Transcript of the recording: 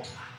错。